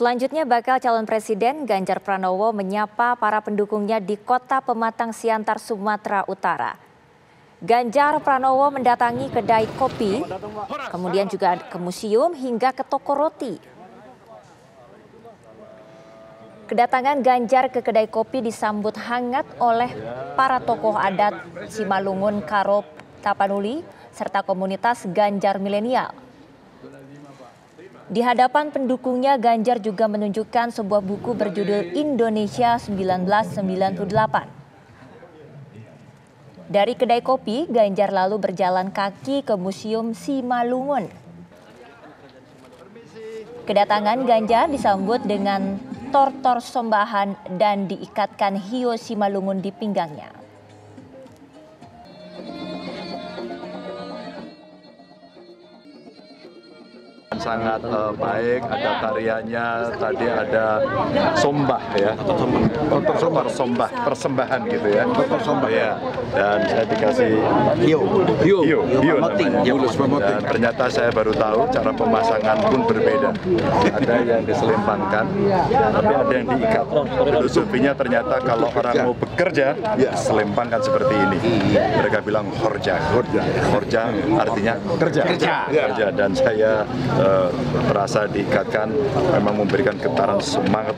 Selanjutnya bakal calon presiden Ganjar Pranowo menyapa para pendukungnya di kota Pematang Siantar, Sumatera Utara. Ganjar Pranowo mendatangi kedai kopi, kemudian juga ke museum hingga ke toko roti. Kedatangan Ganjar ke kedai kopi disambut hangat oleh para tokoh adat Simalungun, Karo, Tapanuli, serta komunitas Ganjar Milenial. Di hadapan pendukungnya, Ganjar juga menunjukkan sebuah buku berjudul Indonesia 1998. Dari kedai kopi, Ganjar lalu berjalan kaki ke Museum Simalungun. Kedatangan Ganjar disambut dengan tortor sombahan dan diikatkan hiyo Simalungun di pinggangnya. Sangat uh, baik, ada tariannya, tadi ada sombah ya, sombah, sombah, persembahan gitu ya, persembahan ya, dan saya dikasih Hio, Hio Pamoting, namanya. dan ternyata saya baru tahu cara pemasangan pun berbeda, ada yang diselempangkan, tapi ada yang diikat. Filosofinya ternyata kalau orang mau bekerja, selempangkan seperti ini. Mereka bilang horja, horja, horja artinya kerja, kerja, kerja. dan saya merasa diikatkan memang memberikan getaran semangat